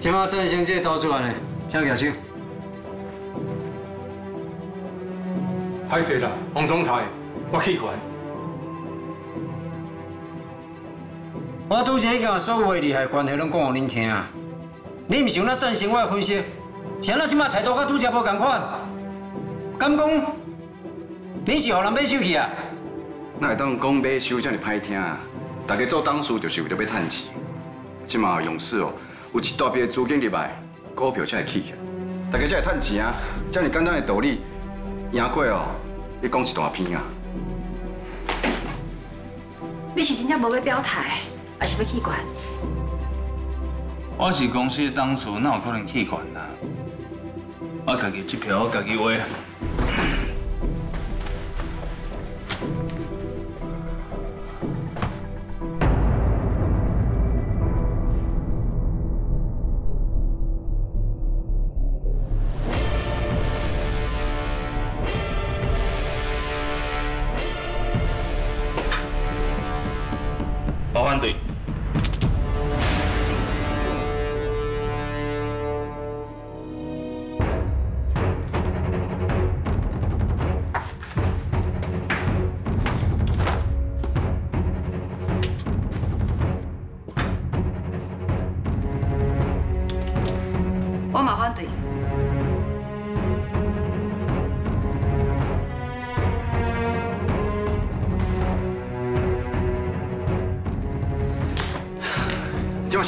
今麦振兴这投资案的，请举手。歹势啦，王总裁，我弃权。我拄则已经所有的利害关系拢讲互恁听啊！你毋想那振兴我的分析，是安那即马态度甲拄则无共款？敢讲你是互人买手去啊？那会当讲买手这么歹听啊？大家做董事就是为了要赚钱。即马勇士哦，有一大笔资金入来，股票才会起起。大家才会赚钱啊！这么简单的道理，赢过哦，你讲一大片啊！你是真正无要表态？还是要弃权？我是公司董事，哪有可能弃权啊？我家己一票，我家己话。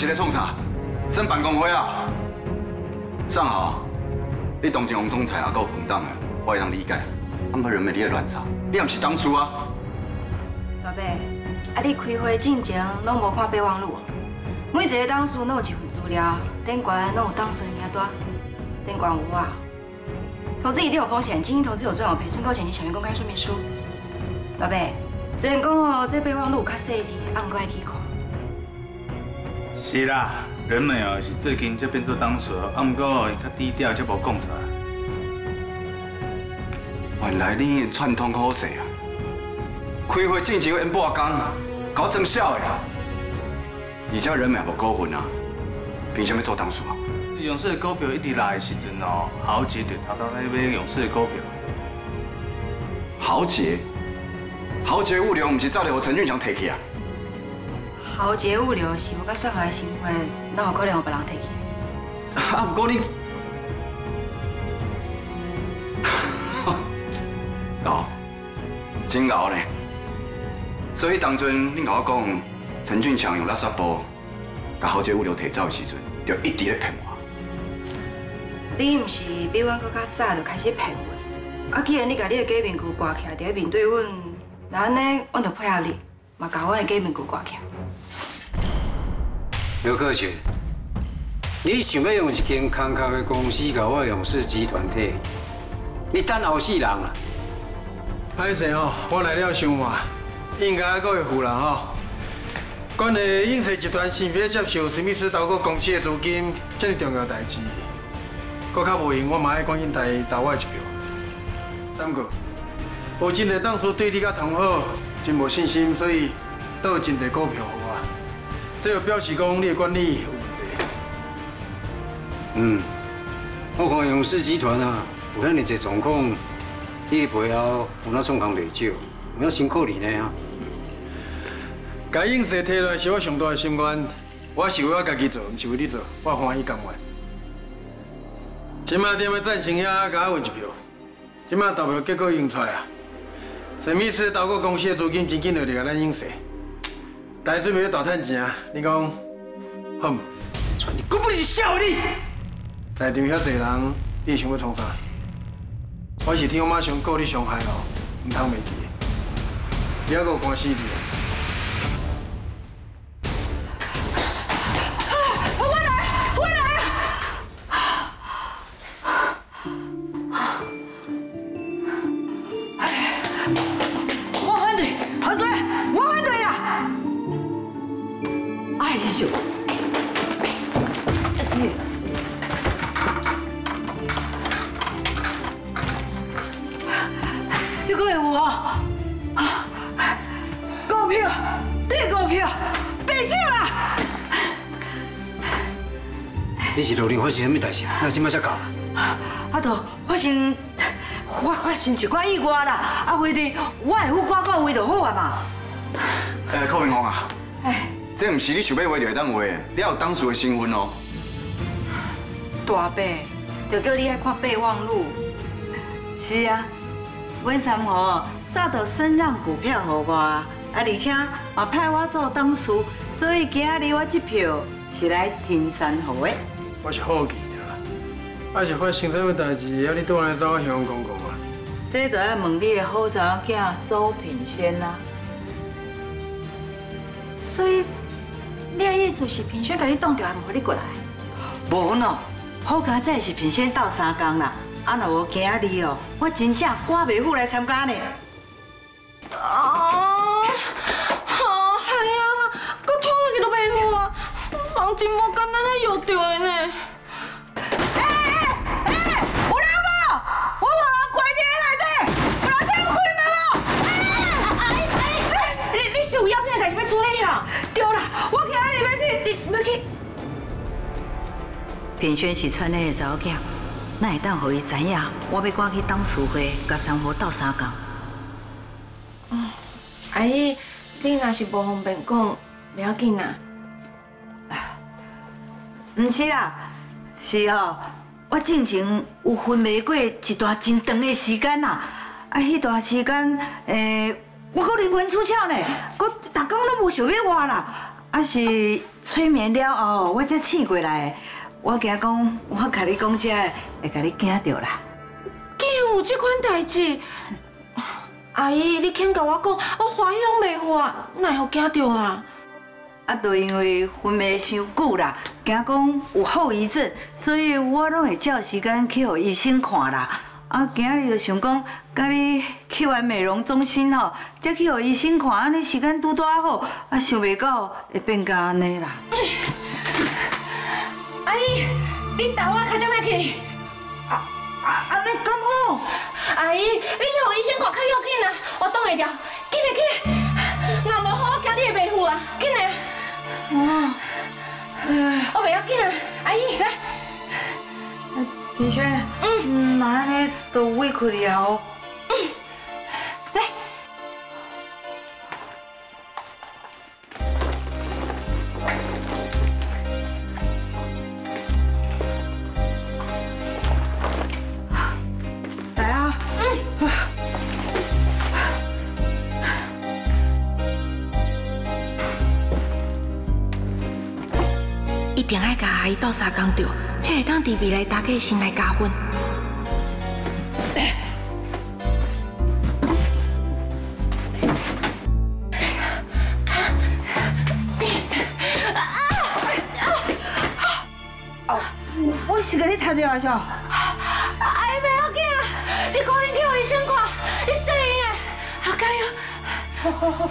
是在创啥？升办公会啊？上好，你当前王总裁也够笨蛋的，我会当理解。安排人们你在乱吵，你也不是当初啊。大伯，啊你开会进前拢无看备忘录，每一个董事拢有一份资料，顶悬拢有董事的名单，顶悬有我。投资一定有风险，经营投资有赚有赔，申购前请详阅公开说明书。大伯，虽然讲哦，这备忘录有较细字，啊，毋过爱去看。是啦，人美哦是最近才变做当事，啊，不过伊较低调，才无讲出来。原来你的串通好势啊！开会进前演半工，搞装笑的啊！而且人也无过分啊，凭什么做董事啊？勇士的股票一直来的时阵哦，豪杰就偷偷在买勇士的股票。豪杰，豪杰物流不是早就和陈俊祥提去啊？豪杰物流是我甲上海的新会，哪有可能有别人提去？啊，不过你，老，真牛呢。所以当阵你甲我讲，陈俊强用垃圾包把豪杰物流提走的时阵，就一直在骗我。你毋是比阮搁较早就开始骗阮？啊，既然你甲你的假面具挂起来，伫咧面对阮，那安尼，阮就配合你，嘛甲阮的假面具挂起来。刘克全，你想要用一间康壳的公司甲我勇士集团体？你等后世人啊！歹势吼，我来了想嘛，应该还会负人吼。管的应势集团是不要接受史密斯投顾公司的资金，这么重要代志。搁较无闲，我嘛爱赶紧台投我一票。三哥，有真侪董事对你较同好，真无信心，所以倒真侪股票给我。这个表示讲你的管理有问题。嗯，我看勇士集团啊，有遐尼侪状况，你的背后有哪创工袂少，有影辛苦你呢啊！该应势摕来是我上大的心愿，我是为我家己做，毋是为你做，我欢喜甘愿。今麦踮咧赞成遐，甲我运一票。今麦投票结果已经出来啊！史密斯投顾公司的资金真紧就入来咱应势，大家准备要大赚钱啊！你讲好毋？传你根本是笑你！在场遐侪人，你想要创啥？我是替我妈上告你伤害哦，唔通袂记的。你还阁有官司伫？我是路里发生什么代志？那今麦才到？啊，都发生发发生一寡意外啦！啊，回弟，我会付挂到位就好啊嘛。诶，柯明峰啊，哎，这唔是？你想要话就会当话，你有当事的身份哦。大伯，就叫你爱看备忘录。是？啊，阮三号早就升让股票给我，啊，而且嘛派我做董事，所以今日我这票是？来听三号的。我是好奇啊，还是发生什么代志，要你倒来找我向讲讲啊？这就要问你的好查某囝周品轩啦。所以，你的意思是品轩给你挡掉，还唔给你过来？无喏。好佳仔是品轩斗三工啦，啊若无今日哦，我真正赶袂赴来参加呢。人真无简单啊，约着的呢。哎哎哎，有人无？我无人关伫内底，有人听开门无？哎哎哎，你你是有要紧的代志要处理啊？对啦，我今日要去，你要去。平轩是村里的查某囝，哪会当互伊知影我要赶去董事会，甲三虎斗相共？嗯，阿姨，你若是无方便讲，不要紧啦。唔是啦，是哦，我之前有分袂过一段真长的时间啦，啊，迄段时间，诶，我搁灵魂出窍呢，搁逐工拢无想要活啦，啊是催眠了后，我才醒过来。我惊讲，我甲你讲这会甲你惊着啦。竟然有这款代志，阿姨，你肯甲我讲，我怀孕未活，奈何惊着啦？啊，都因为昏迷伤久啦，惊讲有后遗症，所以我拢会照时间去互医生看啦。啊，今日就想讲，甲你去完美容中心吼，再去互医生看，安尼时间拄拄好，啊，想袂到会变甲安尼啦。阿姨，你带我开只咩去？啊啊啊！你咁好？阿姨，你互医生看较要紧啦，我挡会了。哦，我不要紧啊，阿姨来。平轩，嗯，那安尼都委屈你爱甲阿姨斗三工着，才会当伫未来大家先来加分。我是甲你踢掉啊，小。阿姨不要紧啊，你赶紧去医生看，你适应的，好加油。好好好。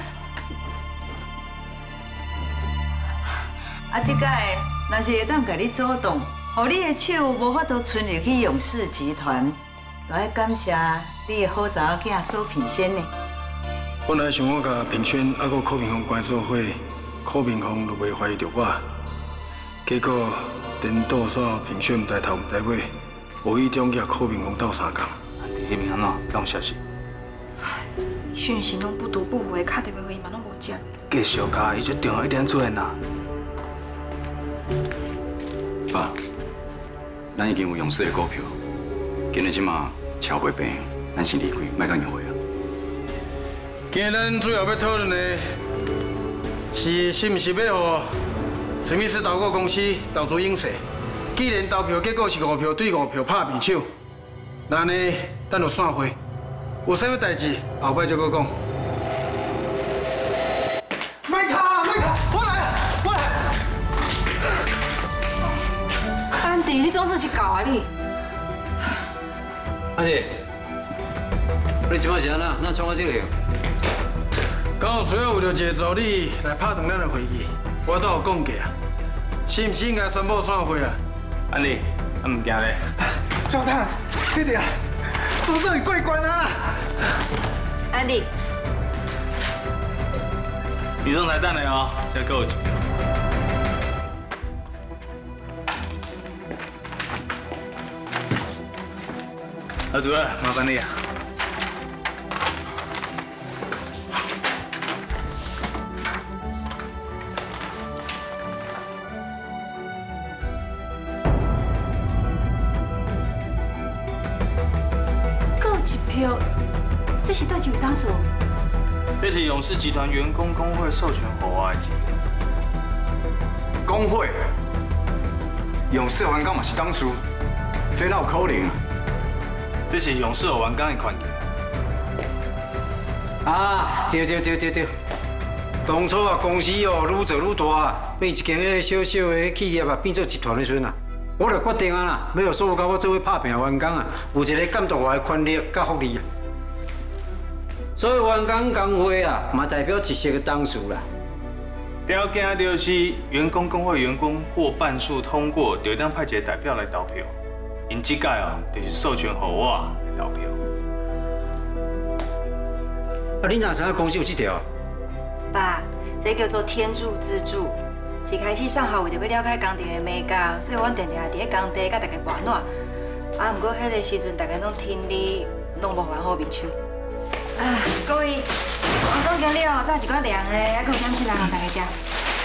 啊，这个。若是会当甲你主动，互你的手无法度伸入去勇士集团，都要感谢你的好查某囝周品轩呢。本来想我甲平轩啊，搁柯平峰关做伙，柯平峰都袂怀疑着我，结果颠倒煞平轩唔知头唔知尾，无意中甲柯平峰斗相共。安迪迄面安怎？敢有消息？讯息拢不读不回，卡电话伊嘛拢无接。继续加，伊就重要一点出现啦。爸，咱已经有勇士的股票，今日即马超袂平，咱先离开，卖甲误会啊。今日咱主要要讨论的，是是毋是要和史密斯投顾公司投资影视？既然投票结果是五票对五票拍平手，那呢，咱就散会。有啥物代志，后摆再搁讲。你总是去搞啊你！阿弟，你今摆是安那？那创我这里？刚好需要为了一个助理来拍断咱的会议，我都有讲过啊，是不是应该宣布散会啊？安妮，我唔惊咧。小太，弟弟啊，怎么这里怪关啊？安迪，女生才蛋的哦，再给我几老主任，麻烦你啊。够一票，这是代志有当数。这是勇士集团员工工会授权给我的一票。工会，勇士员工嘛是当初，这哪有可能啊？这是勇士有完工的款件。啊，对对对对对，当初啊公司哦愈做愈大啊，变一间迄小小的企业啊变做集团的时阵啊，我就决定啊啦，要有所有甲我做伙拍拼的员工啊，有一个监督我的权利甲福利啊。所以员工工会啊，嘛代表一些的董事啦。条件就是员工工会员工过半数通过，就当派一个代表来投票。因这届哦，就是授权给我来投票。啊，你哪知影公司有这条？爸，这叫做天助自助。一开始上好为着要了解工地的美感，所以阮定定伫咧工地甲大家玩闹。啊，不过迄个时阵大家拢听你，拢无还好面手。啊，各位，黄总经理哦，炸一寡凉的，还佫有点心来让大家食。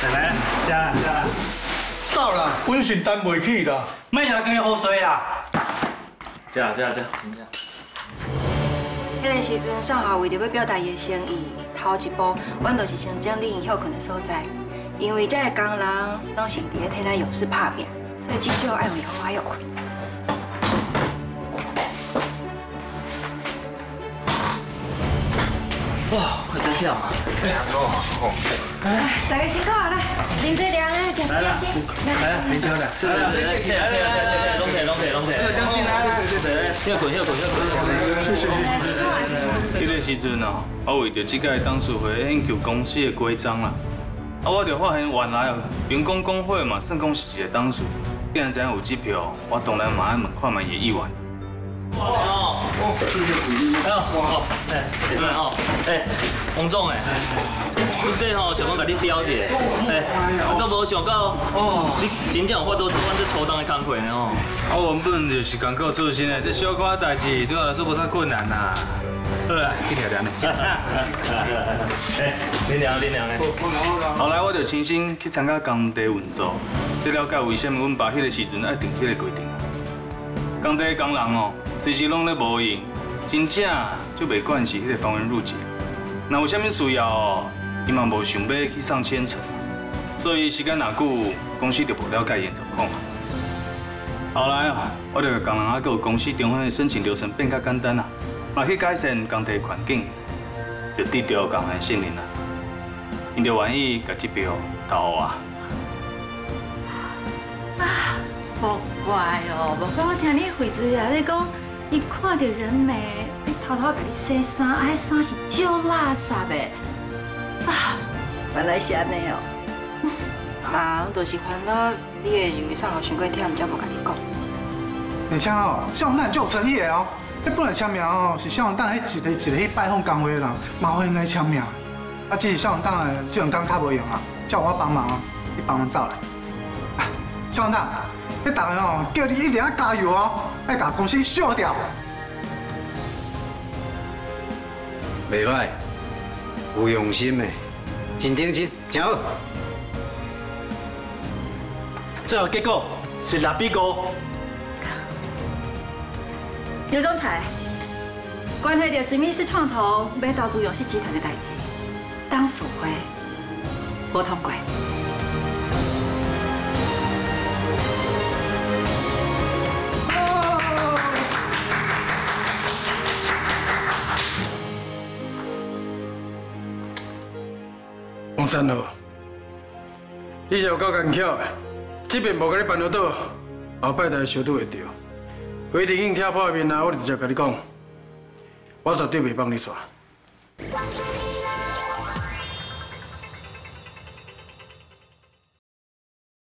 来来，下来下来，走啦，本是担袂起啦。卖下跟好水啊！加加加，迄个时阵，上好为着要表达伊的诚意，头一步，阮就是先整理伊休困的所在，因为这个工人拢是伫咧替咱勇士拍拼，所以至少爱有伊好好休困。哇，快点跳嘛！大家辛苦了，来，啉这凉的，食一点心。来，林秋来，是来来来，跳跳跳跳，拢跳拢跳拢跳。休困休困休困。迄个时阵哦，我为着即届董事会研究公司的规章啦，啊，我就发现原来哦，员工工会嘛，算讲是一个董事，既然知影有这票，我当然嘛爱问看卖伊的意愿。哦，哎呦，好，哎，会使吼，哎，洪总哎，你这吼想讲甲你调一下，哎，我都无想到，哦，你真正有法度做阮这初档的工课呢吼。啊，原本就是艰苦出身的，这小可代志对我来说无啥困难呐。好啦，去聊聊呢。哎，恁俩恁俩呢？后来我就亲身去参加工地运作，才了解为什么阮爸迄个时阵爱定迄个规定。工地工人哦，随时拢咧无闲，真正就袂管是迄个方圆入境。若有啥物需要哦，伊嘛无想要去上千层，所以时间若久，公司就无了解伊状况。后来啊，我就甲工人啊，佮有公司中央的申请流程变较简单啦，嘛去改善工地环境，就得到工人信任啦。因就愿意甲这票投互我。莫怪哦，莫怪我听你回嘴啊！你讲，伊看到人美，你偷偷给你洗衫，啊，迄衫是旧垃圾的。啊，原来是安尼哦。妈，我就是烦恼你的日语上好伤过忝，才无甲你讲。而且哦，小王蛋就有诚意的哦。迄本来签名哦，是小王蛋迄一个一个去拜访岗位的人，麻烦因来签名。啊，只是小王蛋的这两工较无用啊，叫我帮忙哦，你帮忙走来。啊，小王蛋，你大个哦，叫你一定要加油哦，要把公司烧掉。袂歹，有用心的，真认真，真好。最后结果是六比五。刘总裁，关系到史密斯创投买投资勇士集团的代志，当属会无通过。王三号，你是有够干巧的，这边无甲你办得到，后摆台小拄会着。规定硬听破面啊，我就直接甲你讲，我绝对袂帮你耍。